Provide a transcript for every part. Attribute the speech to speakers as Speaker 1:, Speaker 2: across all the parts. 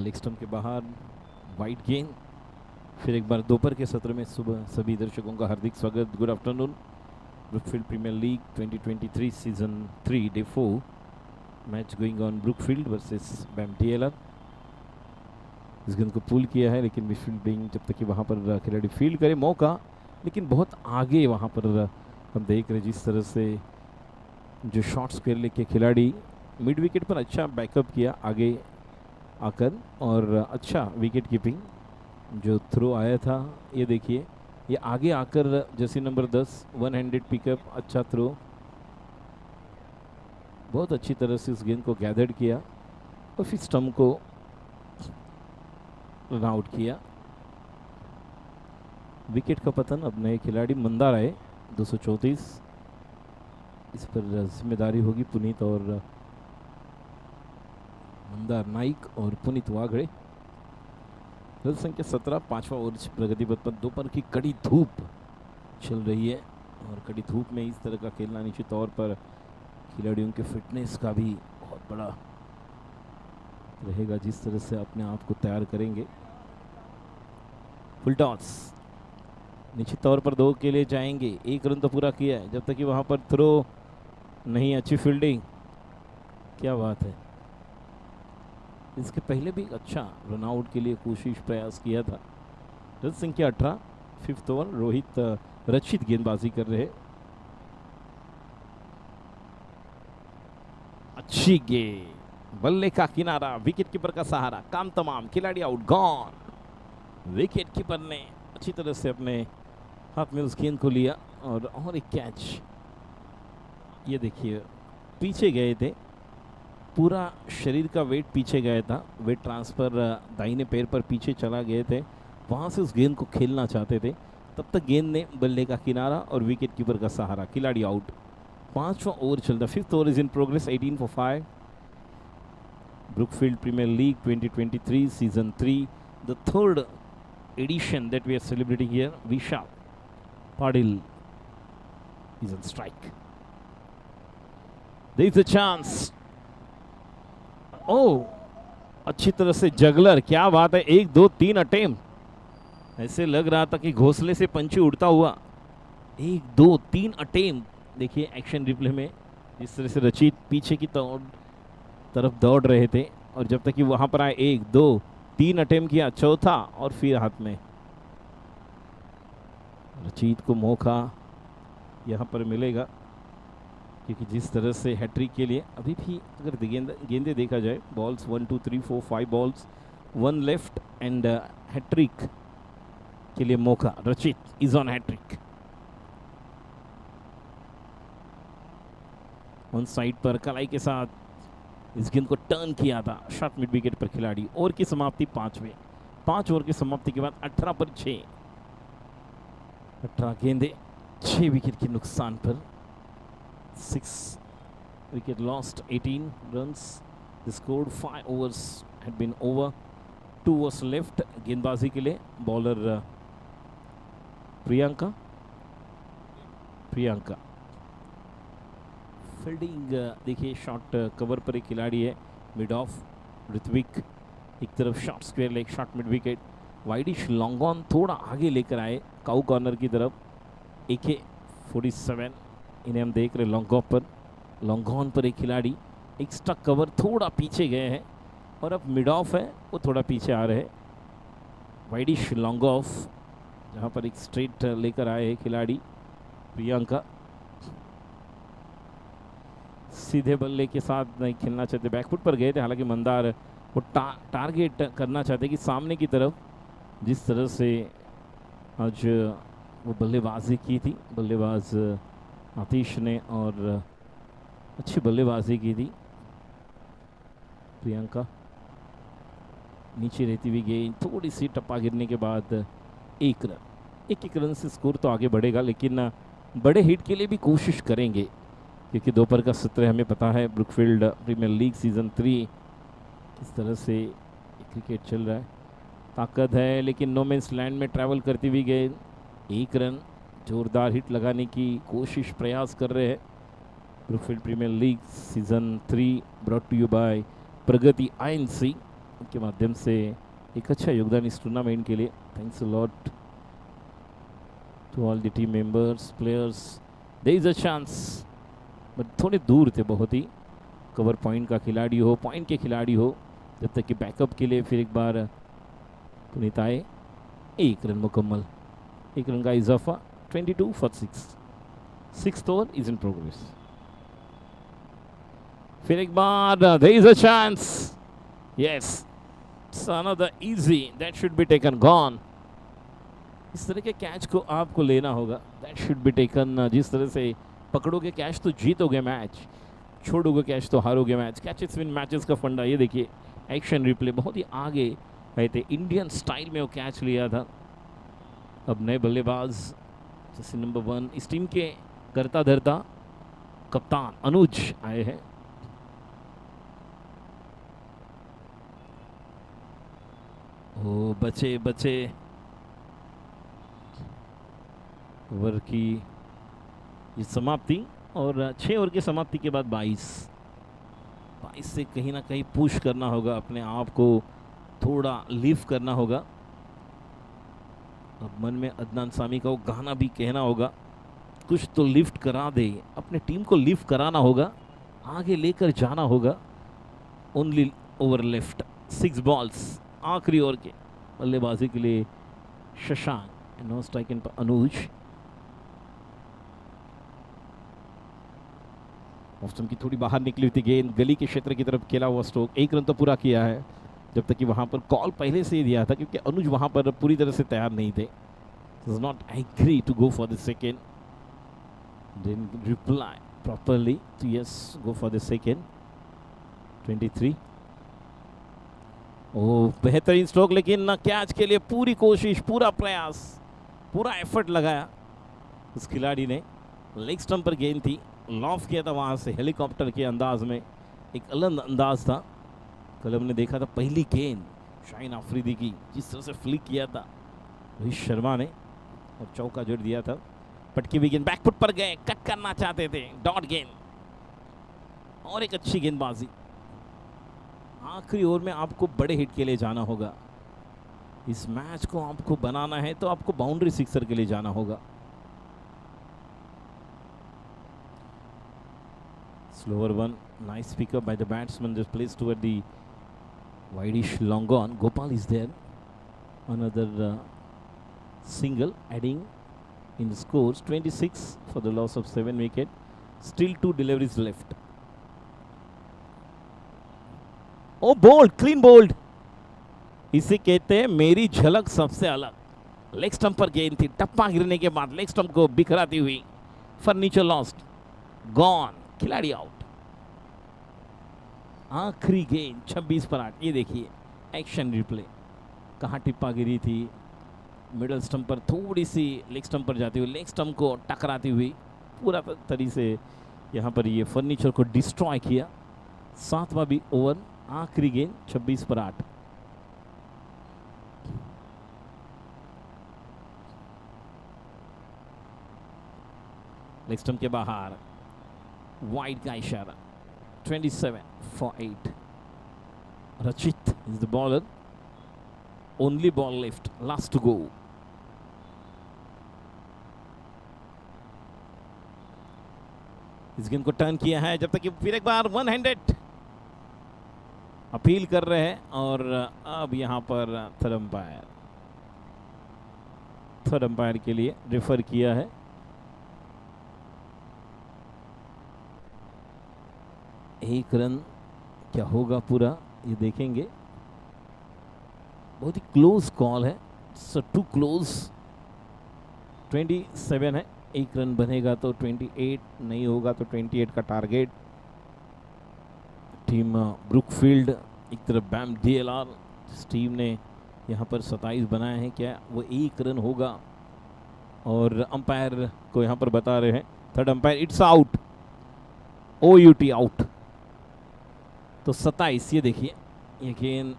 Speaker 1: Leg के बाहर white गेंद फिर एक बार दोपहर के सत्र में सुबह सभी दर्शकों का हार्दिक स्वागत। Good afternoon Brookfield premier league 2023 season three day four match going on Brookfield versus BAM DLR इस गेंद को पुल किया है, लेकिन मिडफील्डिंग जब तक कि वहाँ पर खिलाड़ी फ़ील्ड करे, मौका, लेकिन बहुत आगे वहाँ पर हम देख रहे जिस तरह से जो शॉर्ट स्क्वेयर लेके खिलाड़ी मिड विकेट पर अच्छा बैकअप किया, आगे आकर और अच्छा विकेट कीपिंग जो थ्रो आया था, ये देखिए, ये आगे आकर जैसे नंबर 10 वन हैंडेड पिकअप अच्छा थ्रो बहुत अच्छी तरह से उस गेंद को गैदर्ड किया और फिर स्टम्प को रन आउट किया। विकेट का पतन, अब नए खिलाड़ी मंदा आए, दो इस पर ज़िम्मेदारी होगी पुनीत और मंदार नाइक और पुनीत वाघड़े। रन संख्या सत्रह, पांचवा ओवर प्रगति पथ पर दोपहर की कड़ी धूप चल रही है और कड़ी धूप में इस तरह का खेलना निश्चित तौर पर खिलाड़ियों के फिटनेस का भी बहुत बड़ा रहेगा जिस तरह से अपने आप को तैयार करेंगे। Full toss. निश्चित तौर पर दो के लिए जाएँगे। एक रन तो पूरा किया है। जब तक कि वहाँ पर थ्रो नहीं, अच्छी फील्डिंग क्या बात है। इसके पहले भी अच्छा रन आउट के लिए कोशिश प्रयास किया था। रन संख्या अठारह फिफ्थ ओवर रोहित रचित गेंदबाजी कर रहे। अच्छी गेंद, बल्ले का किनारा विकेट कीपर का सहारा, काम तमाम, खिलाड़ी आउट गॉन विकेट कीपर ने अच्छी तरह से अपने हाथ में उस गेंद को लिया और और एक कैच ये देखिए, पीछे गए थे। पूरा शरीर का वेट पीछे गया था। वेट ट्रांसफ़र दाहिने पैर पर पीछे चला गए थे। वहाँ से उस गेंद को खेलना चाहते थे। तब तक गेंद ने बल्ले का किनारा और विकेट कीपर का सहारा। खिलाड़ी आउट पांचवा ओवर चलता fifth over is in progress 18 for five Brookfield premier league 2023 season three the third edition that we are celebrating here, Vishal Padil is on strike. There is a chance. ओ अच्छी तरह से juggler, क्या बात है, एक, दो, तीन अटेम्प ऐसे लग रहा था कि घोसले से पंछी उड़ता हुआ। एक, दो, तीन अटेम्प देखिए एक्शन रिप्ले में जिस तरह से रचित पीछे की तरफ़ दौड़ रहे थे और जब तक कि वहाँ पर आए, एक, दो, तीन अटेम्प किया, चौथा और फिर हाथ में। रचित को मौका यहाँ पर मिलेगा। क्योंकि जिस तरह से हैट्रिक के लिए, अभी भी अगर गेंद देखा जाए balls one two three four five balls one left and hattrick के लिए मौका। Rachit is on hattrick on side पर कलाई के साथ इस गेंद को टर्न किया था शॉर्ट मिड विकेट पर खिलाड़ी। ओवर की समाप्ति पाँचवें। पाँच ओवर की समाप्ति के बाद अठारह पर छः अठारह गेंदे छः विकेट के नुकसान पर six wicket lost 18 runs. They scored five overs had been over. Two overs left गेंदबाजी के लिए. बॉलर प्रियंका प्रियंका फील्डिंग देखिए शॉट कवर पर एक खिलाड़ी है मिड ऑफ़ ऋत्विक एक तरफ़ short square leg short mid wicket widish long on थोड़ा आगे लेकर आए काउ कॉर्नर की तरफ़. ए के फोर्टी सेवन इन्हें हम देख रहे लॉन्ग ऑफ़ पर लॉन्गॉन पर एक खिलाड़ी एक्स्ट्रा कवर थोड़ा पीछे गए हैं और अब मिड ऑफ़ है वो थोड़ा पीछे आ रहे हैं। वाइडिश लॉन्ग ऑफ़ जहाँ पर एक स्ट्रेट लेकर आए हैं खिलाड़ी प्रियंका। सीधे बल्ले के साथ नहीं खेलना चाहते बैकफुट पर गए थे हालाँकि मंदार वो टा, टारगेट करना चाहते कि सामने की तरफ़ जिस तरह से आज वो बल्लेबाजी की थी बल्लेबाज आतिश ने और अच्छी बल्लेबाजी की थी। प्रियंका नीचे रहती हुई गेंद थोड़ी सी टप्पा गिरने के बाद एक रन, एक एक रन से स्कोर तो आगे बढ़ेगा, लेकिन बड़े हिट के लिए भी कोशिश करेंगे, क्योंकि दोपहर का सत्र हमें पता है, Brookfield premier league season three किस तरह से क्रिकेट चल रहा है। ताकत है, लेकिन नो मीन्स लैंड में ट्रैवल करती हुई गेंद एक रन जोरदार हिट लगाने की कोशिश प्रयास कर रहे हैं। Brookfield premier league season three brought to you by Pragati INC के माध्यम से एक अच्छा योगदान इस टूर्नामेंट के लिए। Thanks lot to all the team members players there is a chance but थोड़े दूर थे बहुत ही। कवर पॉइंट का खिलाड़ी हो पॉइंट के खिलाड़ी हो, जब तक कि बैकअप के लिए फिर एक बार पुनीत आए। एक रन मुकम्मल, एक रन का इजाफा। 22 for six six over is in progress फिर एक बार there is a chance yes another easy that should be taken gone इस तरह के कैच को आपको लेना होगा. दैट शुड बी टेकन जिस तरह से पकड़ोगे कैच तो जीतोगे मैच छोड़ोगे कैच तो हारोगे मैच कैचेस विन मैचेस का फंडा. ये देखिए एक्शन रिप्ले बहुत ही आगे गए थे. इंडियन स्टाइल में वो कैच लिया था. अब नए बल्लेबाज जैसे नंबर वन इस टीम के करता धरता कप्तान अनुज आए हैं। ओ, बचे बचे। ओवर की ये समाप्ति और छः ओवर की समाप्ति के बाद 22 22 से कहीं ना कहीं पुश करना होगा, अपने आप को थोड़ा लिफ्ट करना होगा। अब मन में अदनान सामी का वो गाना भी कहना होगा, कुछ तो लिफ्ट करा दे, अपने टीम को लिफ्ट कराना होगा, आगे लेकर जाना होगा only over left six balls आखिरी ओवर के, बल्लेबाजी के लिए Shashank no strike in Anuj. Off की थोड़ी बाहर निकली हुई थी गेंद, गली के क्षेत्र की तरफ़ खेला हुआ स्ट्रोक एक रन तो पूरा किया है। जब तक कि वहाँ पर कॉल पहले से ही दिया था, क्योंकि अनुज वहाँ पर पूरी तरह से तैयार नहीं थे। Not agree to go for the second then reply properly तो yes go for the second 23 ओ बेहतरीन स्ट्रोक लेकिन ना कैच के लिए पूरी कोशिश, पूरा प्रयास, पूरा एफर्ट लगाया उस खिलाड़ी ने। लेग स्टम्प पर गेंद थी। लॉफ किया था वहाँ से हेलीकॉप्टर के अंदाज में। एक अलग अंदाज था। कल हमने देखा था पहली गेंद शाइन आफरीदी की जिस तरह से फ्लिक किया था। रोहित शर्मा ने और चौका जोड़ दिया था। पटकी भी गेंद बैकफुट पर गए कट करना चाहते थे डॉट गेंद। और एक अच्छी गेंदबाजी। आखिरी ओवर में आपको बड़े हिट के लिए जाना होगा। इस मैच को आपको बनाना है तो आपको बाउंड्री सिक्सर के लिए जाना होगा। Slower one, nice pickup by the batsman, just placed toward the wideish long on. Gopal is there. Another uh, single adding in the scores 26 for the loss of 7 wicket. Still two deliveries left. Oh, bold, clean bold. इसे कहते हैं मेरी झलक सबसे अलग leg stump पर गेंद थी टप्पा गिरने के बाद लेग स्टंप को बिखराती हुई फर्नीचर लॉस्ट गॉन खिलाड़ी आउट आखिरी गेंद 26 पर आठ ये देखिए एक्शन रिप्ले कहाँ टिप्पा गिरी थी? मिडल स्टंप पर थोड़ी सी लेग स्टंप पर जाती हुई लेग स्टंप को टकराती हुई, पूरा तरी से यहाँ पर ये फर्नीचर को डिस्ट्रॉय किया। सातवां भी ओवर आखिरी गेंद 26 पर आठ लेग स्टंप के बाहर वाइड का इशारा 27 for 8 Rachit is the bowler. Only ball left. Last to go. इस गेंद को टर्न किया है जब तक कि फिर एक बार वन हैंडेड अपील कर रहे हैं और अब यहाँ पर थर्ड अंपायर थर्ड अंपायर के लिए रेफर किया है। एक रन क्या होगा पूरा, ये देखेंगे। बहुत ही क्लोज कॉल है टू क्लोज 27 है, एक रन बनेगा तो 28 नहीं होगा तो 28 का टारगेट टीम ब्रुकफील्ड एक तरफ़ बैम डीएलआर जिस टीम ने यहाँ पर 27 बनाए हैं, क्या वो एक रन होगा? और अंपायर को यहाँ पर बता रहे हैं third umpire it's out O U T out तो सत्ताईस, ये देखिए, ये गेंद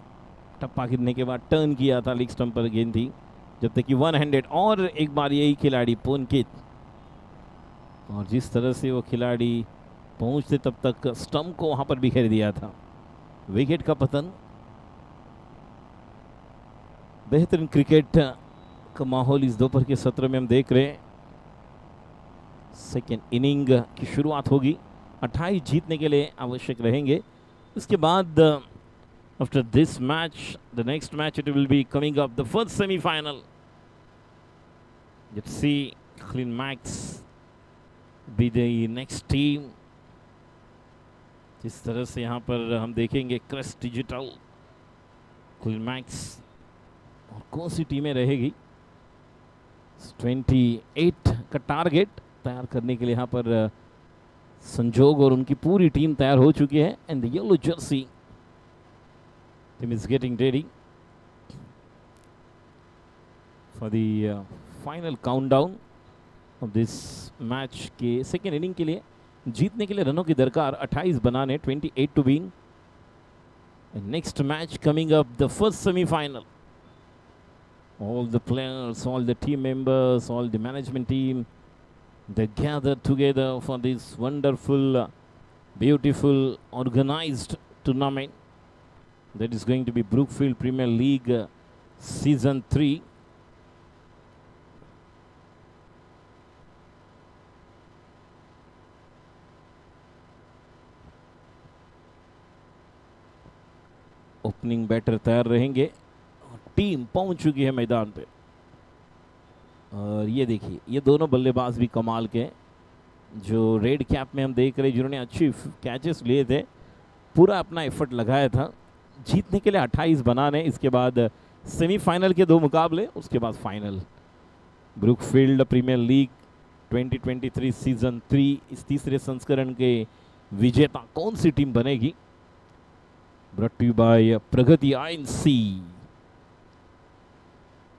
Speaker 1: टप्पा गिरने के बाद टर्न किया था लीग स्टम्प पर गेंद थी, जब तक कि वन हंड्रेड और एक बार यही खिलाड़ी पोनकित। और जिस तरह से वो खिलाड़ी पहुँचते, तब तक स्टम्प को वहाँ पर बिखेर दिया था। विकेट का पतन। बेहतरीन क्रिकेट का माहौल इस दोपहर के सत्र में हम देख रहे हैं। सेकेंड इनिंग की शुरुआत होगी। 28 जीतने के लिए आवश्यक रहेंगे। उसके बाद after this match the next match it will be coming up the first semifinal let's see Clean Max be the next team जिस तरह से यहाँ पर हम देखेंगे क्रेस्ट डिजिटल क्लीन मैक्स और कौन सी टीमें रहेगी? 28 का टारगेट तैयार करने के लिए यहाँ पर संजोग और उनकी पूरी टीम तैयार हो चुकी है and the yellow jersey team is getting ready for the final countdown of this match के सेकेंड इनिंग के लिए. जीतने के लिए रनों की दरकार 28 बनाने 28 to been next match coming up the first semifinal all the players, all the team members, all the management team, they gathered together for this wonderful, uh, beautiful, organized tournament that is going to be Brookfield Premier League uh, Season 3. Opening batter तैयार रहेंगे team पहुँच चुकी है मैदान पे और ये देखिए, ये दोनों बल्लेबाज भी कमाल के जो रेड कैप में हम देख रहे हैं, जिन्होंने अच्छी कैचेस लिए थे, पूरा अपना एफर्ट लगाया था। जीतने के लिए 28 बनाने इसके बाद सेमीफाइनल के दो मुकाबले, उसके बाद final Brookfield premier league 2023 season three इस तीसरे संस्करण के विजेता कौन सी टीम बनेगी? Brought you by Pragati INC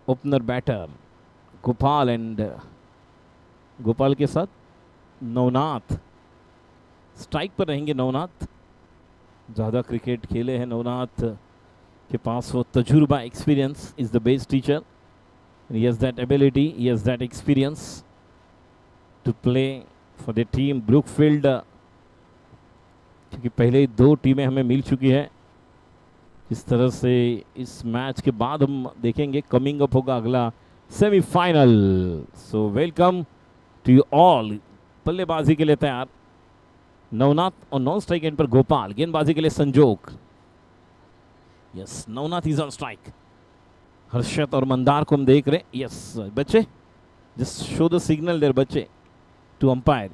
Speaker 1: opener batter Gopal and Gopal के साथ नवनाथ स्ट्राइक पर रहेंगे नवनाथ ज़्यादा क्रिकेट खेले हैं नवनाथ के पास वो तजुर्बा experience is the best teacher he has that ability, he has that experience to play for the team brookfield. क्योंकि पहले ही दो टीमें हमें मिल चुकी है इस तरह से इस मैच के बाद हम देखेंगे कमिंग अप होगा अगला semifinal. So welcome to you all बल्लेबाजी के लिए तैयार। नवनाथ और नॉन स्ट्राइक एंड पर गोपाल। गेंदबाजी के लिए Sanjog. Yes Navnath is on strike Harshat और मंदार को हम देख रहे हैं। यस बच्चे just show the signal there बच्चे टू अंपायर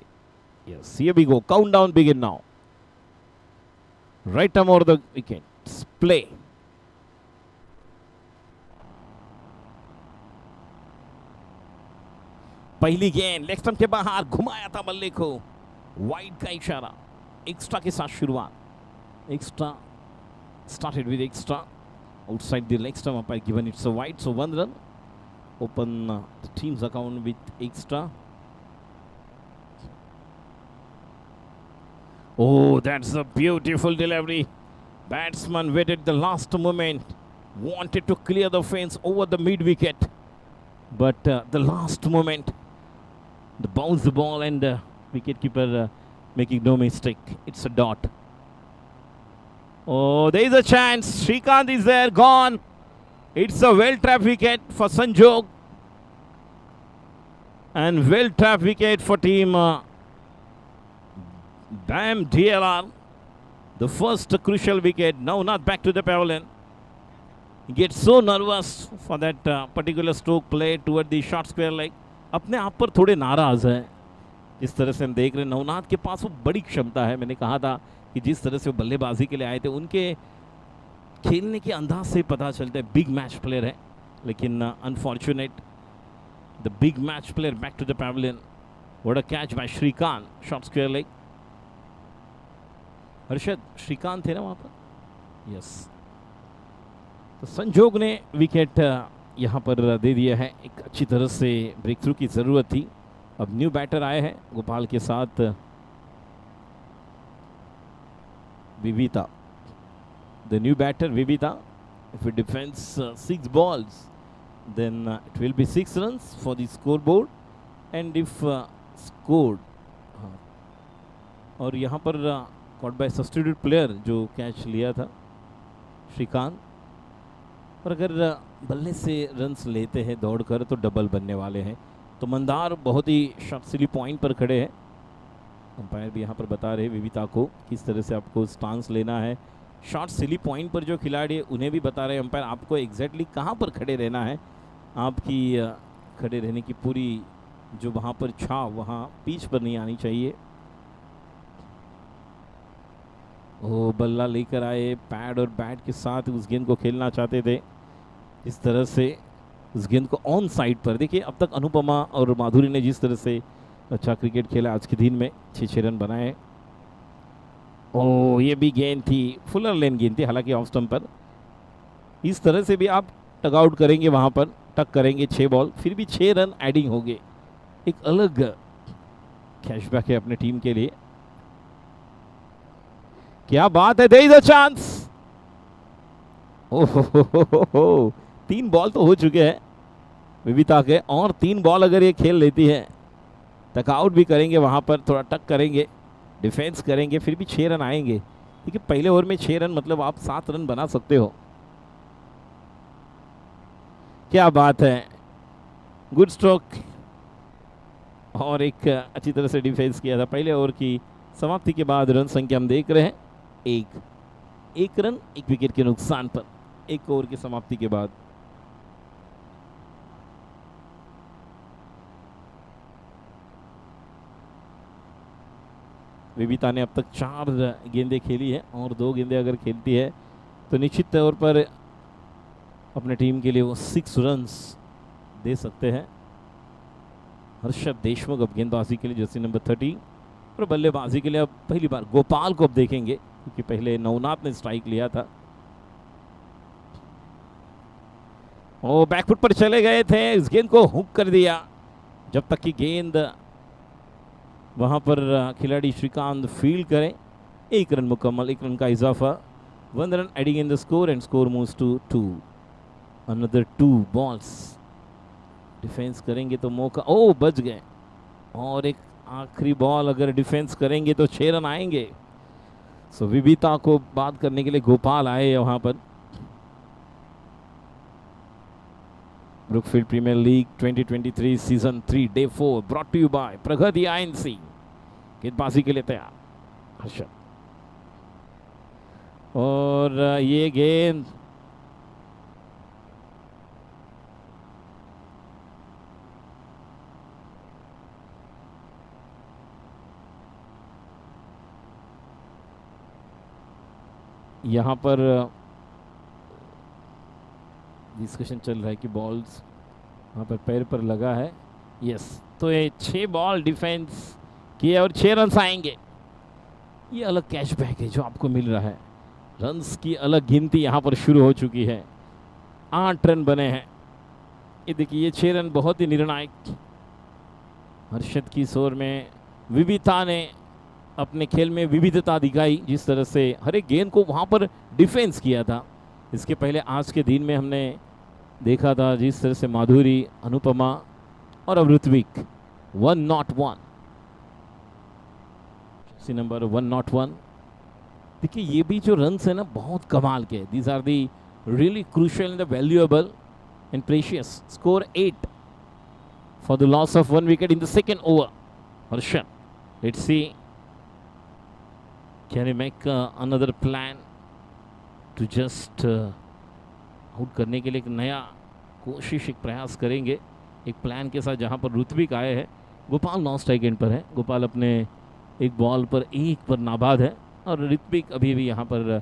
Speaker 1: यस ये भी go countdown begin now right arm over the wicket. Play. पहली गेंद लेग के बाहर घुमाया था बल्ले को वाइड का इशारा एक्स्ट्रा के साथ शुरुआत extra started with extra outside the leg stump umpire given it's a wide so one run open the teams account with extra Oh, that's a beautiful delivery. Batsman waited the last moment, wanted to clear the fence over the mid wicket, but uh, the last moment the bounce the ball and uh, wicket keeper uh, making no mistake it's a dot Oh, there is a chance. Shrikant is there, gone. It's a well-trapped wicket for Sanjog. And well-trapped wicket for team uh, Bam DLR. The first crucial wicket. Now not back to the pavilion. He gets so nervous for that uh, particular stroke play toward the short square leg. अपने आप पर थोड़े नाराज़ हैं। जिस तरह से हम देख रहे हैं, नवनाथ के पास वो बड़ी क्षमता है। मैंने कहा था कि जिस तरह से वो बल्लेबाजी के लिए आए थे, उनके खेलने के अंदाज से पता चलता है बिग मैच प्लेयर है। लेकिन unfortunate the big match player back to the pavilion what a catch by Shrikant short square leg Harshad, Shrikant थे ना वहाँ पर? यस तो संजोग ने विकेट यहाँ पर दे दिया है एक अच्छी तरह से ब्रेक थ्रू की ज़रूरत थी। अब न्यू बैटर आए हैं, गोपाल के साथ Vivita. The new batter Vivita if it defence six balls then it will be six run for the score board and if scored और यहाँ पर कॉट बाय सब्सटीट्यूट प्लेयर जो कैच लिया था, श्रीकांत और अगर बल्ले से रन्स लेते हैं, दौड़कर तो डबल बनने वाले हैं। तो मंदार बहुत ही शर्सिली पॉइंट पर खड़े हैं। अंपायर भी यहाँ पर बता रहे विविता को, किस तरह से आपको स्टांस लेना है। शॉर्ट सिली पॉइंट पर जो खिलाड़ी है, उन्हें भी बता रहे अंपायर आपको एग्जैक्टली कहाँ पर खड़े रहना है? आपकी खड़े रहने की पूरी, जो वहाँ पर छाव, वहाँ, पीच पर नहीं आनी चाहिए। वो बल्ला लेकर आए पैड और बैट के साथ उस गेंद को खेलना चाहते थे। इस तरह से उस गेंद को ऑन साइड पर, देखिए, अब तक अनुपमा और माधुरी ने जिस तरह से अच्छा क्रिकेट खेला, आज के दिन में छः छः रन बनाए। ओ, ये भी गेंद थी फुलर लेन गेंद थी, हालाँकि ऑफ़ स्टम्प पर। इस तरह से भी आप टग आउट करेंगे वहाँ पर टक करेंगे छः बॉल फिर भी छः रन एडिंग होंगे। एक अलग कैशबैक है अपने टीम के लिए। क्या बात है? दे इज़ अ चांस ओहो तीन बॉल तो हो चुके हैं, विविता के, और तीन बॉल अगर ये खेल लेती है टक आउट भी करेंगे, वहाँ पर थोड़ा टक करेंगे डिफेंस करेंगे, फिर भी छह रन आएँगे। देखिए, पहले ओवर में छह रन मतलब आप सात रन बना सकते हो। क्या बात है? गुड स्ट्रोक और एक अच्छी तरह से डिफेंस किया था। पहले ओवर की समाप्ति के बाद रन संख्या हम देख रहे हैं। एक एक रन, एक विकेट के नुकसान पर। एक ओवर की समाप्ति के बाद। विविता ने अब तक चार गेंदें खेली है और दो गेंदें अगर खेलती है तो निश्चित तौर पर अपने टीम के लिए वो सिक्स रन्स दे सकते हैं। हर्षद देशमुख अब गेंदबाजी के लिए, जर्सी नंबर थर्टी और बल्लेबाजी के लिए अब पहली बार गोपाल को अब देखेंगे। क्योंकि पहले नवनाथ ने स्ट्राइक लिया था। वो बैकफुट पर चले गए थे, इस गेंद को हुक कर दिया। जब तक कि गेंद वहाँ पर खिलाड़ी श्रीकांत फ़ील्ड करें, एक रन मुकम्मल, एक रन का इजाफा। One run adding in the score and score moves to two another two balls defence करेंगे तो मौका, ओ बच गए। और एक आखिरी बॉल अगर डिफेंस करेंगे तो छः रन आएँगे। सो विविता को बात करने के लिए गोपाल आए वहाँ पर। Brookfield premier league 2023 season three day four brought to you by Pragati Ayan Singh गेंदबाजी के लिए तैयार। हर्षद। और ये गेंद यहाँ पर डिस्कशन चल रहा है कि बॉल्स वहाँ पर पैर पर लगा है। यस तो ये छः बॉल डिफेंस किए और छः रन आएँगे। ये अलग कैशबैक है जो आपको मिल रहा है। रन्स की अलग गिनती यहाँ पर शुरू हो चुकी है। आठ रन बने हैं। ये देखिए, ये छः रन बहुत ही निर्णायक। हर्षद की शोर में विविता ने अपने खेल में विविधता दिखाई, जिस तरह से हर एक गेंद को वहाँ पर डिफेंस किया था। इसके पहले आज के दिन में हमने देखा था जिस तरह से माधुरी, अनुपमा और अब Ritvik one not one see number one not one देखिए, ये भी जो रन्स है ना, बहुत कमाल के these are the really crucial and valuable and precious score eight for the loss of one wicket in the second over Harshan let's see Can he make uh, another plan to just out uh, करने के लिए एक नया कोशिश एक प्रयास करेंगे? एक प्लान के साथ जहाँ पर ऋत्विक आए हैं गोपाल नॉन स्ट्राइक एंड पर है। गोपाल अपने एक बॉल पर एक पर नाबाद है और ऋत्विक अभी भी यहाँ पर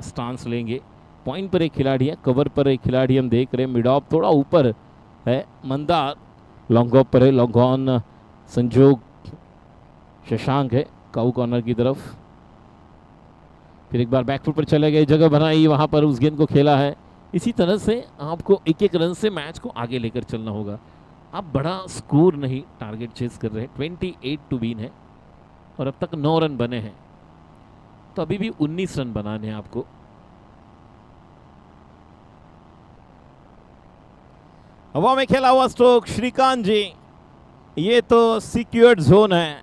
Speaker 1: स्टांस uh, लेंगे। पॉइंट पर एक खिलाड़ी है कवर पर एक खिलाड़ी हम देख रहे हैं। मिड ऑफ़ थोड़ा ऊपर है मंदार। लॉन्ग ऑफ़ पर है लॉन्ग ऑन संजोग शशांक है काऊ कॉर्नर की तरफ़। फिर एक बार बैकफुट पर चले गए, जगह बनाई, वहाँ पर उस गेंद को खेला है। इसी तरह से आपको एक एक रन से मैच को आगे लेकर चलना होगा। आप बड़ा स्कोर नहीं टारगेट चेस कर रहे हैं ट्वेंटी एट टू बीन है, और अब तक नौ रन बने हैं। तो अभी भी उन्नीस रन बनाने हैं आपको। हवा में खेला हुआ स्ट्रोक श्रीकांत जी, ये तो सिक्योर्ड जोन है,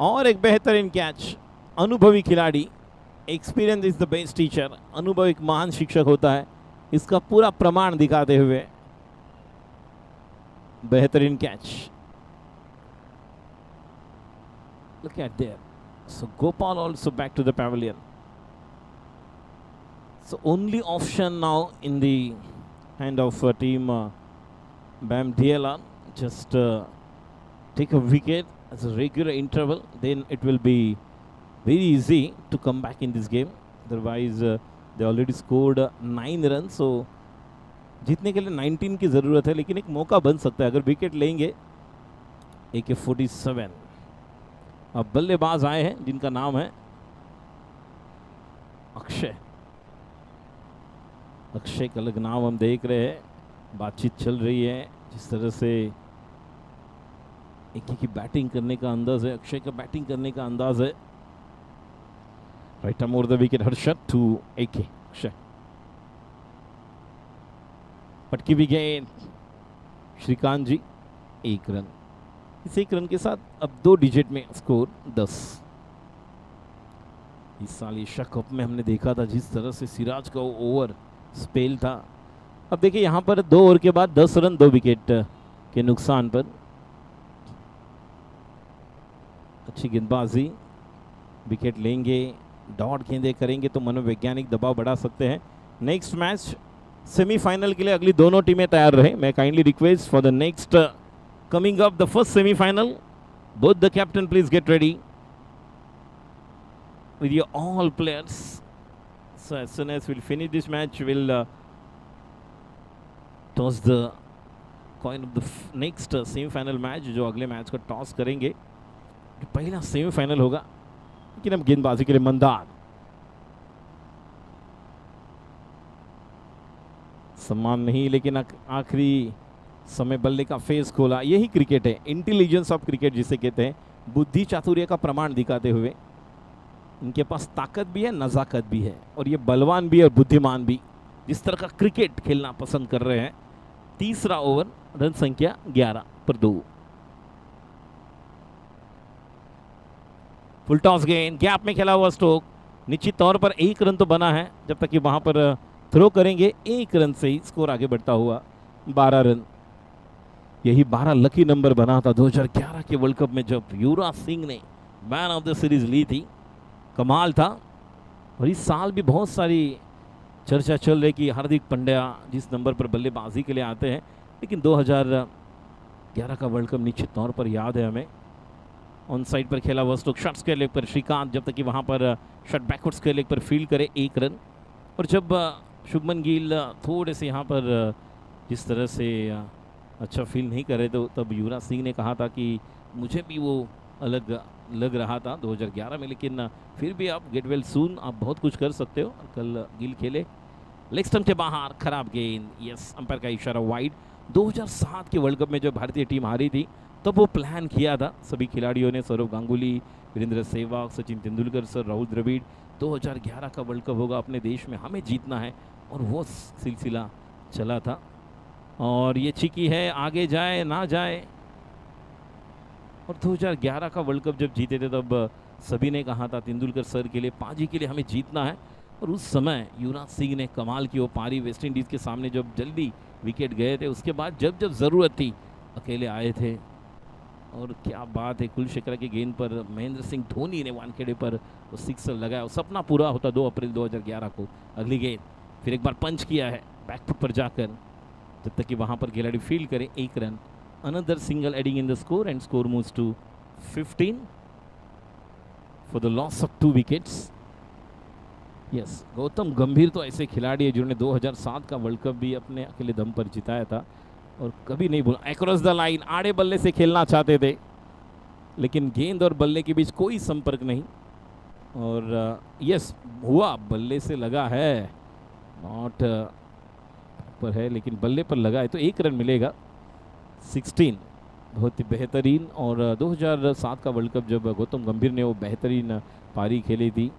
Speaker 1: और एक बेहतरीन कैच अनुभवी खिलाड़ी। Experience is the best teacher अनुभव एक महान शिक्षक होता है। इसका पूरा प्रमाण दिखाते हुए बेहतरीन catch look at there so Gopal also back to the pavilion so only option now in the hand of team BAM DL just take a wicket as a regular interval then it will be very easy to come back in this game. Otherwise, uh, they already scored uh, nine runs. So जीतने के लिए 19 की ज़रूरत है लेकिन एक मौका बन सकता है अगर विकेट लेंगे ए के फोर्टी सेवन अब बल्लेबाज आए हैं जिनका नाम है अक्षय अक्षय का अलग नाम हम देख रहे हैं बातचीत चल रही है जिस तरह से एक की बैटिंग करने का अंदाज है अक्षय का बैटिंग करने का अंदाज है right more the wicket Harshad to A K Akshay पटकी भी गए श्रीकांत जी एक रन इस एक रन के साथ अब दो डिजिट में स्कोर दस. इस साल एशिया कप में हमने देखा था जिस तरह से सिराज का ओवर स्पेल था। अब देखिए यहाँ पर दो ओवर के बाद दस रन, दो विकेट के नुकसान पर। अच्छी गेंदबाजी। विकेट लेंगे। डॉट गेंदे करेंगे तो मनोवैज्ञानिक दबाव बढ़ा सकते हैं। नेक्स्ट मैच सेमीफाइनल के लिए अगली दोनों टीमें तैयार रहे। मैं kindly request for the next coming up the first semifinal Buddh the captain please get ready with your all players so S N S will finish this match will toss the coin of the next semifinal match जो अगले match को toss करेंगे। पहला semifinal होगा लेकिन अब गेंदबाजी के लिए मंदार सम्मान नहीं, लेकिन आखिरी समय बल्ले का फेस खोला। यही क्रिकेट है। इंटेलिजेंस ऑफ़ क्रिकेट जिसे कहते हैं। बुद्धि चातुर्य का प्रमाण दिखाते हुए। इनके पास ताकत भी है, नज़ाकत भी है। और ये बलवान भी और बुद्धिमान भी जिस तरह का क्रिकेट खेलना पसंद कर रहे हैं। तीसरा ओवर, रन संख्या 11 पर दो। फुल टॉस गेंद गैप में खेला हुआ स्टोक निश्चित तौर पर एक रन तो बना है, जब तक कि वहाँ पर थ्रो करेंगे, एक रन से ही स्कोर आगे बढ़ता हुआ 12 रन। यही 12 लकी नंबर बना था 2011 के वर्ल्ड कप में, जब युवराज सिंह ने मैन ऑफ़ द सीरीज़ ली थी। कमाल था। और इस साल भी बहुत सारी चर्चा चल रही कि हार्दिक पंड्या जिस नंबर पर बल्लेबाजी के लिए आते हैं, लेकिन 2011 का वर्ल्ड कप निश्चित तौर पर याद है हमें। ऑन साइड पर खेला हुआ स्टोक शॉट्स के लेग पर श्रीकांत, जब तक कि वहाँ पर शॉट बैकवर्ड्स के लेग पर फ़ील्ड करे एक रन और जब शुभमन गिल थोड़े से यहाँ पर जिस तरह से अच्छा फील नहीं कर रहे तो तब युवराज सिंह ने कहा था कि मुझे भी वो अलग, लग रहा था 2011 में, लेकिन फिर भी आप गेट वेल सून आप बहुत कुछ कर सकते हो। कल गिल खेले। लेग स्टम्प के बाहर, खराब गेंद। यस अंपायर का इशारा वाइड 2007 के वर्ल्ड कप में जब भारतीय टीम हारी थी तब वो प्लान किया था। सभी खिलाड़ियों ने, सौरभ गांगुली, वीरेंद्र सहवाग, सचिन तेंदुलकर, सर राहुल द्रविड़ 2011 का वर्ल्ड कप होगा, अपने देश में हमें जीतना है। और वो सिलसिला चला था। और ये चिकी है, आगे जाए, ना जाए। और 2011 का वर्ल्ड कप जब जीते थे, तब सभी ने कहा था, तेंदुलकर सर के लिए, पाजी के लिए हमें जीतना है। और उस समय युवराज सिंह ने कमाल की वो पारी वेस्ट इंडीज़ के सामने जब जल्दी विकेट गए थे, उसके बाद जब जब ज़रूरत थी, अकेले आए थे। और क्या बात है, कुलशेखर के गेंद पर महेंद्र सिंह धोनी ने वानखेड़े पर वो सिक्सर लगाया और सपना पूरा होता 2 अप्रैल 2011 को। अगली गेंद, फिर एक बार पंच किया है बैकफुट पर जाकर। जब तक कि वहाँ पर खिलाड़ी फ़ील्ड करे, एक run. Another single adding in the score and score moves to 15 for the loss of two wickets yes Gautam Gambhir तो ऐसे खिलाड़ी है जिन्होंने 2007 का वर्ल्ड कप भी अपने अकेले दम पर जिताया था। और कभी नहीं बोला। एक्रॉस द लाइन आड़े बल्ले से खेलना चाहते थे, लेकिन गेंद और बल्ले के बीच कोई संपर्क नहीं। और यस हुआ, बल्ले से लगा है। नॉट पर है, लेकिन बल्ले पर लगा है तो एक रन मिलेगा। 16 बहुत ही बेहतरीन, और 2007 का वर्ल्ड कप जब गौतम गंभीर ने वो बेहतरीन पारी खेली थी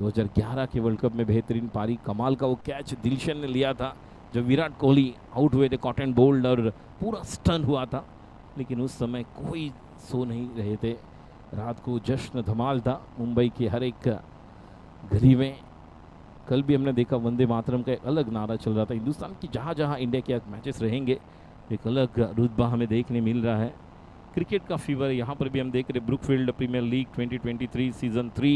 Speaker 1: 2011 के वर्ल्ड कप में बेहतरीन पारी, कमाल का वो कैच दिलशन ने लिया था। जब विराट कोहली आउट हुए थे कॉटन बोल्ड और पूरा स्टन हुआ था, लेकिन उस समय कोई सो नहीं रहे थे। रात को जश्न धमाल था, मुंबई के हर एक गली में। कल भी हमने देखा वंदे मातरम का एक अलग नारा चल रहा था। हिंदुस्तान की जहाँ जहाँ इंडिया के मैचेस रहेंगे, एक अलग रुतबा हमें देखने मिल रहा है। क्रिकेट का फीवर यहाँ पर भी हम देख रहे Brookfield premier league 2023 season three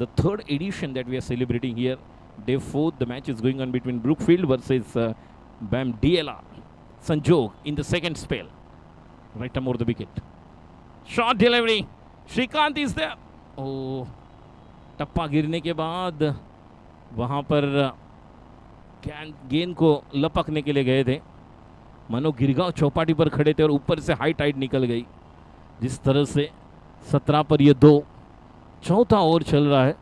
Speaker 1: the third edition that we are celebrating here day fourth the match is going on between Brookfield versus BAM DLR Sanjog in the second spell right more the wicket shot delivery Shrikant is there ओ टप्पा गिरने के बाद वहाँ पर गेंद को लपकने के लिए गए थे मानो गिरगांव चौपाटी पर खड़े थे और ऊपर से हाई टाइट निकल गई जिस तरह से सत्रह पर ये दो चौथा ओवर चल रहा है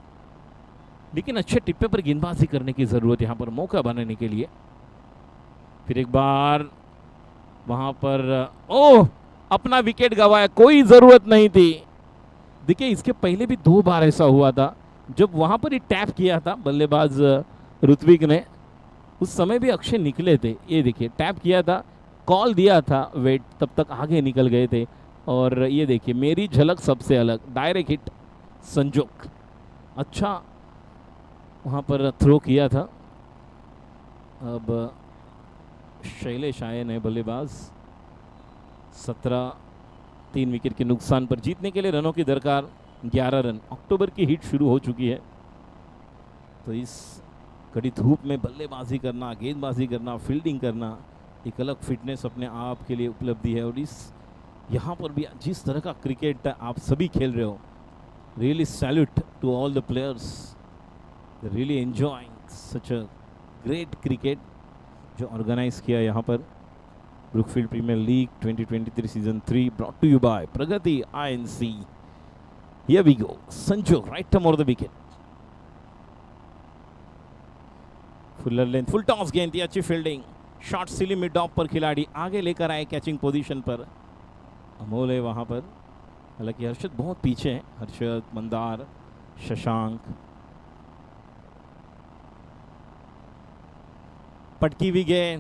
Speaker 1: लेकिन अच्छे टिप्पे पर गेंदबाजी करने की ज़रूरत यहाँ पर मौका बनाने के लिए। फिर एक बार वहाँ पर, ओह, अपना विकेट गवाया, कोई ज़रूरत नहीं थी। देखिए, इसके पहले भी दो बार ऐसा हुआ था। जब वहाँ पर ही टैप किया था बल्लेबाज ऋत्विक ने, उस समय भी अक्षय निकले थे। ये देखिए, टैप किया था, कॉल दिया था, वेट, तब तक आगे निकल गए थे। और ये देखिए, मेरी झलक सबसे अलग, डायरेक्ट हिट संजोक अच्छा वहाँ पर थ्रो किया था। अब शैलेश आए नए बल्लेबाज। सत्रह, तीन विकेट के नुकसान पर जीतने के लिए रनों की दरकार 11 रन। अक्टूबर की हिट शुरू हो चुकी है। तो इस कड़ी धूप में बल्लेबाजी करना, गेंदबाजी करना फील्डिंग करना, एक अलग फिटनेस अपने आप के लिए उपलब्धि है। और इस, यहाँ पर भी जिस तरह का क्रिकेट आप सभी खेल रहे हो really salute to all the players really enjoying such a great cricket जो ऑर्गेनाइज किया यहाँ पर। Brookfield premier league 2023 season three brought to you by Pragati I N C Here we go. Sanjo, right to the. Fuller length full toss गेंद थी अच्छी fielding short silly mid off पर खिलाड़ी आगे लेकर आए कैचिंग पोजीशन पर। अमोल है वहाँ पर। हालाँकि हर्षद बहुत पीछे हैं। हर्षद मंदार शशांक। पटकी भी गए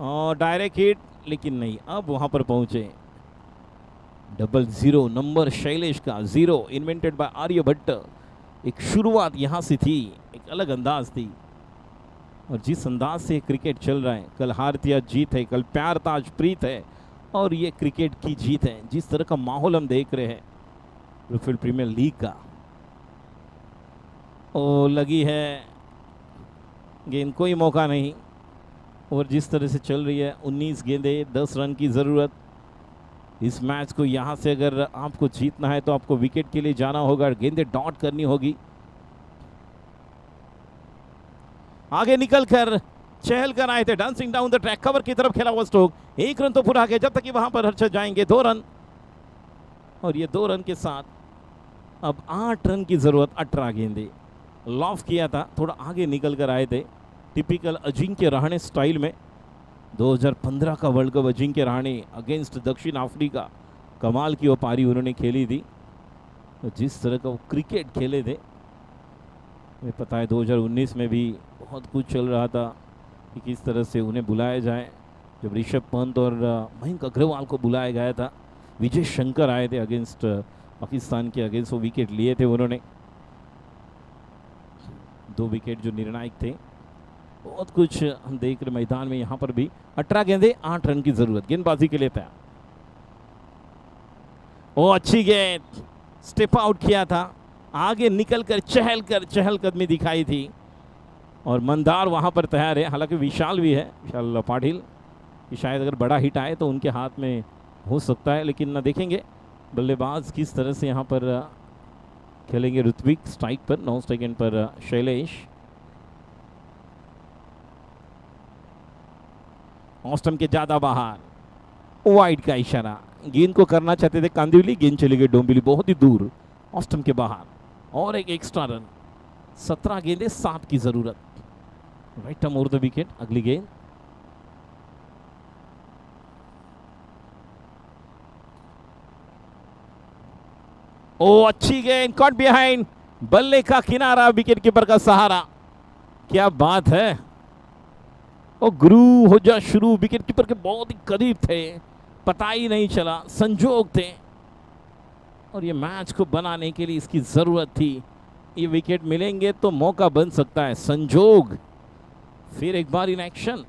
Speaker 1: और डायरेक्ट हिट लेकिन नहीं, अब वहाँ पर पहुँचे। डबल ज़ीरो नंबर शैलेश का ज़ीरो इन्वेंटेड बाय आर्य भट्ट। एक शुरुआत यहाँ से थी, एक अलग अंदाज थी। और जिस अंदाज से क्रिकेट चल रहा है, कल हार जीत है, कल प्यार ताज प्रीत है, और ये क्रिकेट की जीत है, जिस तरह का माहौल हम देख रहे हैं रुफिल प्रीमियर लीग का। ओ लगी है गेंद, कोई मौका नहीं। और जिस तरह से चल रही है 19 गेंदे 10 रन की ज़रूरत। इस मैच को यहाँ से अगर आपको जीतना है तो आपको विकेट के लिए जाना होगा गेंदे डॉट करनी होगी। आगे निकल कर चहल कर आए थे dancing down the track cover की तरफ़ खेला हुआ स्टोक एक रन तो पूरा गया, जब तक कि वहाँ पर हर्षद जाएँगे, दो रन। और ये दो रन के साथ अब आठ रन की ज़रूरत, अठारह गेंदे। लॉफ किया था, थोड़ा आगे निकल कर आए थे। टिपिकल अजिंक्य रहाणे स्टाइल में 2015 का world cup Ajinkya Rahane against दक्षिण अफ्रीका कमाल की वो पारी उन्होंने खेली थी। तो जिस तरह का वो क्रिकेट खेले थे, हमें पता है 2019 में भी बहुत कुछ चल रहा था कि किस तरह से उन्हें बुलाया जाए। जब ऋषभ पंत और मयंक अग्रवाल को बुलाया गया था, विजय शंकर आए थे अगेंस्ट पाकिस्तान के अगेंस्ट वो विकेट लिए थे उन्होंने। दो विकेट जो निर्णायक थे। बहुत कुछ हम देख रहे मैदान में, यहाँ पर भी। अठारह गेंदे, आठ रन की ज़रूरत, गेंदबाजी के लिए तैयार। ओ, अच्छी गेंद। स्टेप आउट किया था। आगे निकल कर चहल कर चहल कदमी दिखाई थी। और मंदार वहाँ पर तैयार है। हालाँकि विशाल भी है, विशाल पाटिल। कि शायद अगर बड़ा हिट आए तो उनके हाथ में हो सकता है, लेकिन ना देखेंगे। बल्लेबाज किस तरह से यहाँ पर खेलेंगे ऋत्विक स्ट्राइक पर, नौ सेकेंड पर शैलेश। ऑस्टम के ज़्यादा बाहर। वाइड का इशारा। गेंद को करना चाहते थे कांदिवली, गेंद चली गई डोंबिली बहुत ही दूर ऑस्टम के बाहर। और एक एक्स्ट्रा रन सत्रह गेंदे, सात की ज़रूरत। Right arm over the wicket अगली गेंद। ओ, अच्छी गेंद कॉट बिहाइंड बल्ले का किनारा विकेट कीपर का सहारा। क्या बात है। और गुरु हो जा शुरू विकेट कीपर के बहुत ही करीब थे। पता ही नहीं चला, संजोग थे। और ये मैच को बनाने के लिए इसकी ज़रूरत थी। ये विकेट मिलेंगे तो मौका बन सकता है। संजोग, फिर एक बार इन एक्शन।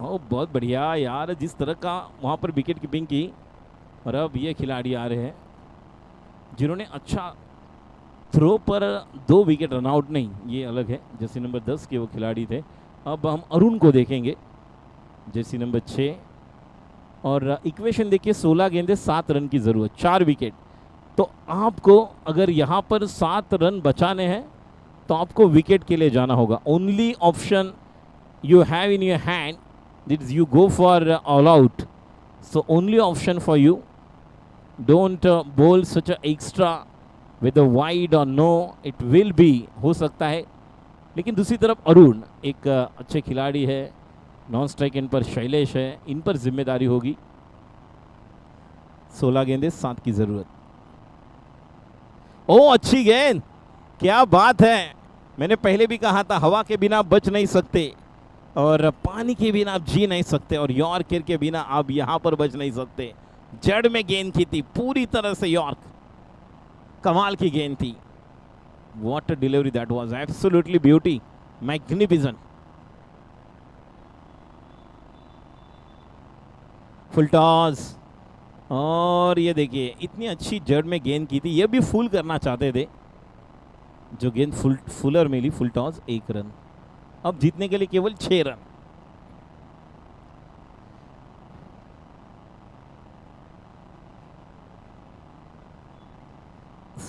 Speaker 1: ओ बहुत बढ़िया यार, जिस तरह का वहाँ पर विकेट कीपिंग की। और अब ये खिलाड़ी आ रहे हैं, जिन्होंने अच्छा थ्रो पर दो विकेट रनआउट नहीं, ये अलग है। जैसे नंबर दस के वो खिलाड़ी थे। अब हम अरुण को देखेंगे। जैसी नंबर छः और इक्वेशन देखिए, सोलह गेंदे, सात रन की ज़रूरत, चार विकेट तो आपको अगर यहाँ पर सात रन बचाने हैं तो आपको विकेट के लिए जाना होगा। Only option you have in your hand that you go for all out so only option for you don't bowl such extra with a wide और नो इट विल बी हो सकता है। लेकिन दूसरी तरफ़ अरुण, एक अच्छे खिलाड़ी है नॉन स्ट्राइक इन पर शैलेश है, इन पर ज़िम्मेदारी होगी। सोलह गेंदे, सात की ज़रूरत। ओ, अच्छी गेंद! क्या बात है! मैंने पहले भी कहा था, हवा के बिना बच नहीं सकते, और पानी के बिना आप जी नहीं सकते, और यॉर्कर के बिना आप यहाँ पर बच नहीं सकते। जड़ में गेंद की थी, पूरी तरह से यॉर्क। कमाल की गेंद थी। What a delivery that was absolutely beauty magnificent full toss और ये देखिए, इतनी अच्छी जड़ में गेंद की थी। ये भी फुल करना चाहते थे। जो गेंद फुल फुलर मिली फुल टॉस एक रन अब जीतने के लिए केवल छः रन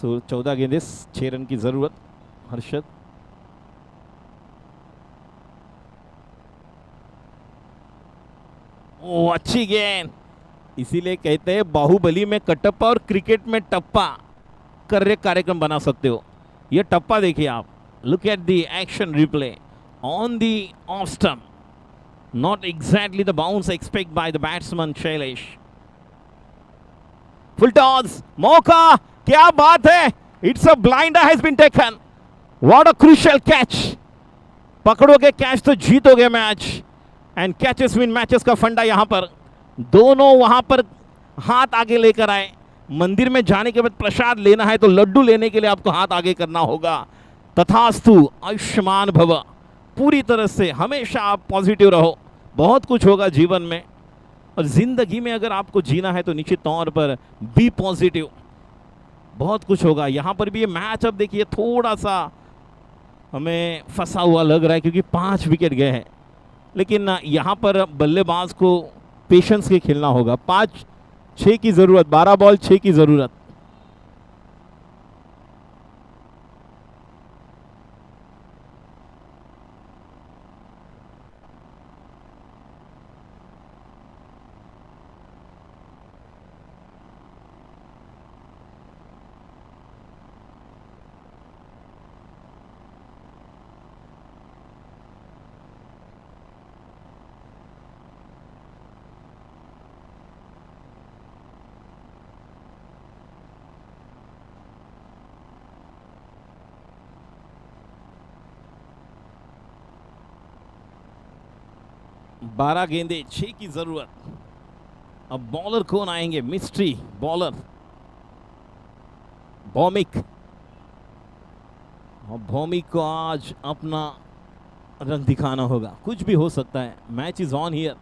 Speaker 1: चौदह गेंदे छह रन की ज़रूरत हर्षद। ओ अच्छी गेंद। इसीलिए कहते हैं बाहुबली में कटप्पा और क्रिकेट में टप्पा कर कार्यक्रम बना सकते हो। ये टप्पा देखिए आप। Look at the action replay on the off stump not exactly the bounce expected by the batsman Shailesh. Full toss, मौका क्या बात है? It's a blind has been taken what a crucial catch पकड़ोगे catch तो जीतोगे match and catches win matches का फंडा यहाँ पर. दोनों वहाँ पर हाथ आगे लेकर आए. मंदिर में जाने के बाद प्रसाद लेना है तो लड्डू लेने के लिए आपको हाथ आगे करना होगा. तथास्तु आयुष्मान भव. पूरी तरह से हमेशा आप पॉजिटिव रहो. बहुत कुछ होगा जीवन में. और ज़िंदगी में अगर आपको जीना है तो निश्चित तौर पर बी पॉजिटिव बहुत कुछ होगा। यहाँ पर भी ये मैच अब देखिए थोड़ा सा हमें फंसा हुआ लग रहा है क्योंकि पाँच विकेट गए हैं। लेकिन यहाँ पर बल्लेबाज को पेशेंस के खेलना होगा। पाँच छः की ज़रूरत, बारह बॉल छः की ज़रूरत। बारह गेंदे, छह की ज़रूरत। अब बॉलर कौन आएँगे? मिस्ट्री बॉलर भौमिक और भौमिक को आज अपना रंग दिखाना होगा। कुछ भी हो सकता है। मैच इज़ ऑन हियर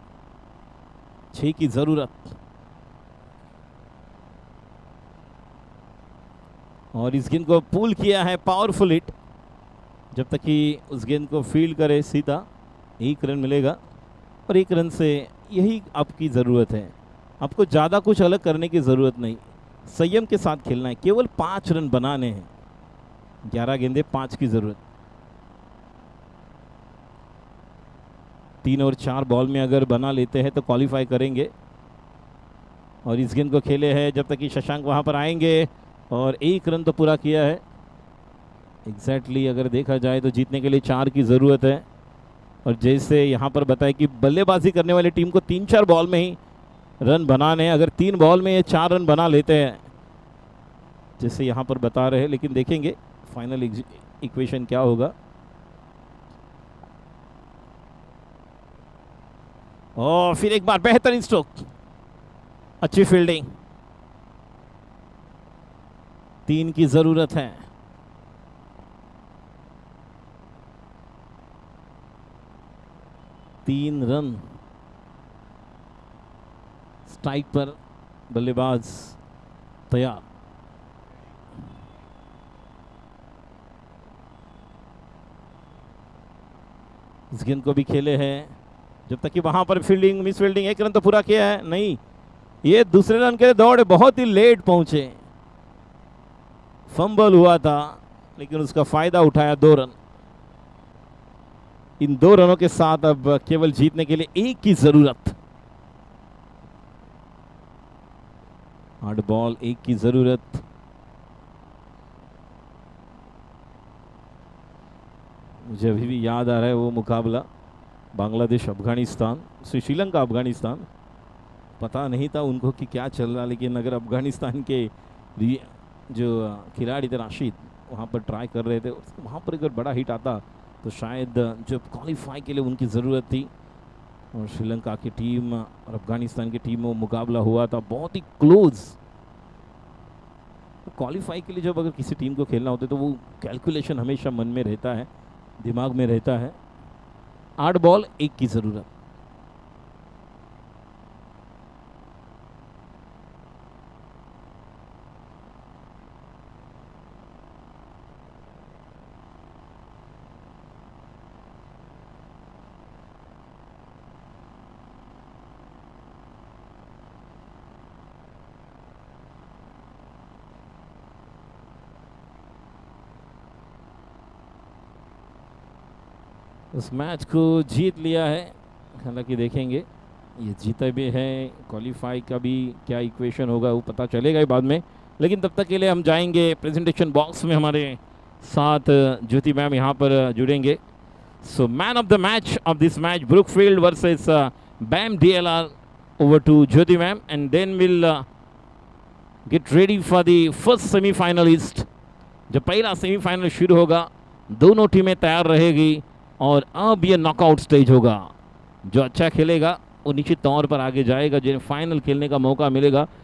Speaker 1: छह की ज़रूरत। और इस गेंद को पुल किया है पावरफुल हिट जब तक कि उस गेंद को फ़ील्ड करे सीधा, एक रन मिलेगा। और एक रन से यही आपकी ज़रूरत है। आपको ज़्यादा कुछ अलग करने की ज़रूरत नहीं। संयम के साथ खेलना है। केवल पाँच रन बनाने हैं। ग्यारह गेंदे, पाँच की ज़रूरत। तीन और चार बॉल में अगर बना लेते हैं तो क्वालिफाई करेंगे। और इस गेंद को खेले हैं जब तक कि शशांक वहाँ पर आएँगे। और एक रन तो पूरा किया है। एग्जैक्टली exactly अगर देखा जाए तो जीतने के लिए चार की ज़रूरत है। और जैसे यहाँ पर बताया कि बल्लेबाजी करने वाली टीम को तीन चार बॉल में ही रन बनाने अगर तीन बॉल में ये चार रन बना लेते हैं, जैसे यहाँ पर बता रहे हैं, लेकिन देखेंगे फाइनल इक्वेशन क्या होगा। और फिर एक बार बेहतरीन स्ट्रोक अच्छी फील्डिंग तीन की ज़रूरत है। तीन रन। स्ट्राइक पर बल्लेबाज तैयार। इस गेंद को भी खेले हैं। जब तक कि वहाँ पर फील्डिंग मिस फील्डिंग एक रन तो पूरा किया है। नहीं, ये दूसरे रन के दौड़ बहुत ही लेट पहुँचे। फंबल हुआ था, लेकिन उसका फ़ायदा उठाया दो रन। इन दो रनों के साथ अब केवल जीतने के लिए एक की ज़रूरत। हार्ड बॉल, एक की ज़रूरत। मुझे अभी भी याद आ रहा है वो मुकाबला। बांग्लादेश, अफ़गानिस्तान श्रीलंका, अफ़गानिस्तान। पता नहीं था उनको कि क्या चल रहा, लेकिन अगर अफ़गानिस्तान के जो खिलाड़ी थे, राशिद, वहाँ पर ट्राई कर रहे थे, वहाँ पर अगर बड़ा हिट आता। तो शायद जब क्वालिफाई के लिए उनकी ज़रूरत थी, और श्रीलंका की टीम और अफ़गानिस्तान की टीम में मुकाबला हुआ था, बहुत ही क्लोज क्वालिफाई के लिए जब अगर किसी टीम को खेलना होता है तो वो कैलकुलेशन हमेशा मन में रहता है, दिमाग में रहता है। आठ बॉल एक की ज़रूरत। उस मैच को जीत लिया है। हालाँकि देखेंगे, ये जीता भी है क्वालिफाई का भी क्या इक्वेशन होगा, वो पता चलेगा ही बाद में। लेकिन तब तक के लिए हम जाएँगे प्रेजेंटेशन बॉक्स में हमारे साथ, ज्योति मैम यहाँ पर जुड़ेंगे। So man of the match of this match Brookfield versus Bam D L R over to Jyoti ma'am and then will get ready for first semifinalist जब पहला सेमीफाइनल शुरू होगा, दोनों टीमें तैयार रहेगी। और अब ये नॉकआउट स्टेज होगा। जो अच्छा खेलेगा, वो निश्चित तौर पर आगे जाएगा। जिन्हें फाइनल खेलने का मौका मिलेगा